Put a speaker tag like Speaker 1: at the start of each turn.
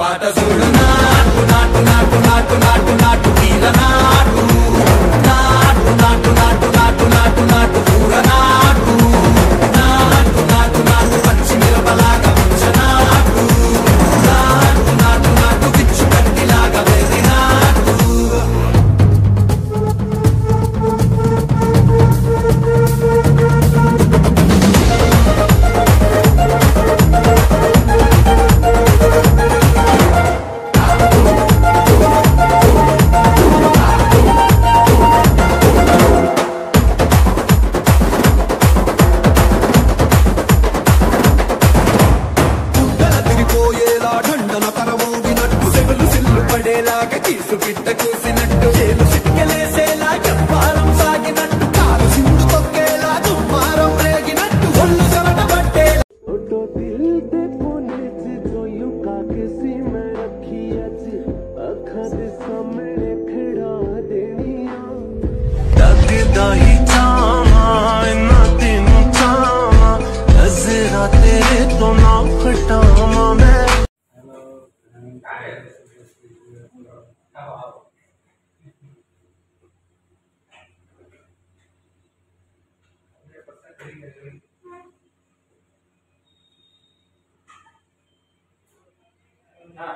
Speaker 1: పాట చూడు. నాటు నాటు నాటు నాటు నాటు నాటు తీర సిల్లు పడేలాగా కీసు పిట్ట కూసినట్టు చేలు సిక్కలేసేలా చెప్పారం సాగినట్టు కాలు సింధు తొక్కేలా దుమ్మారం రేగినట్టు ఒళ్ళు చెమట పట్టేలా
Speaker 2: तो दिल दे कोने च जो यू काकसी में रखी अज अखा दे सामने खड़ा देनिया लगदा ही चावा इना तेनू चावा नजरा तेरे तो ना हटावा मैं
Speaker 3: हा